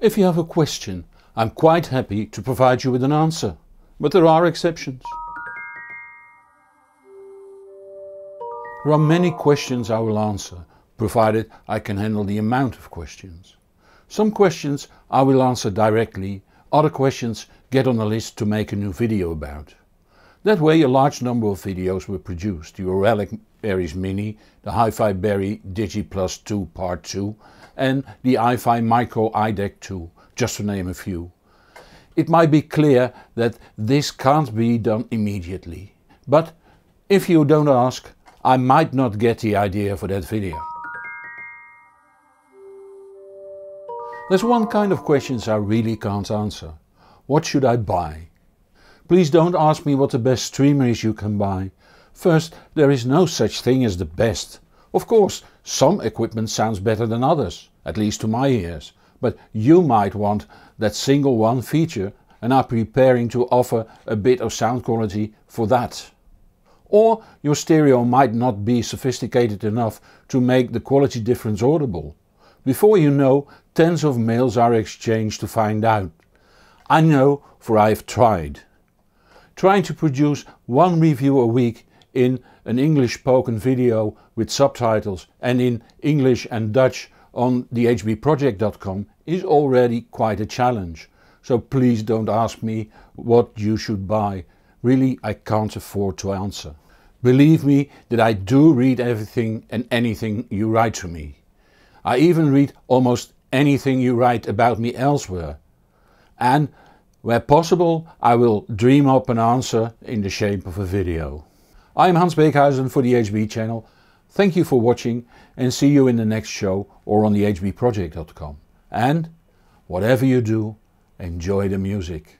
If you have a question, I'm quite happy to provide you with an answer, but there are exceptions. There are many questions I will answer, provided I can handle the amount of questions. Some questions I will answer directly, other questions get on a list to make a new video about. That way a large number of videos were produced, the Auralic Aries Mini, the Hi-Fi Berry Digi Plus 2 Part 2 and the iFi Micro iDAC 2, just to name a few. It might be clear that this can't be done immediately, but if you don't ask, I might not get the idea for that video. There's one kind of questions I really can't answer. What should I buy? Please don't ask me what the best streamer is you can buy. First, there is no such thing as the best. Of course, some equipment sounds better than others, at least to my ears, but you might want that single one feature and are preparing to offer a bit of sound quality for that. Or your stereo might not be sophisticated enough to make the quality difference audible. Before you know, tens of mails are exchanged to find out. I know for I have tried. Trying to produce one review a week in an English spoken video with subtitles and in English and Dutch on thehbproject.com is already quite a challenge. So please don't ask me what you should buy. Really I can't afford to answer. Believe me that I do read everything and anything you write to me. I even read almost anything you write about me elsewhere. And where possible I will dream up an answer in the shape of a video. I'm Hans Beekhuyzen for the HB channel. Thank you for watching and see you in the next show or on thehbproject.com. And whatever you do, enjoy the music.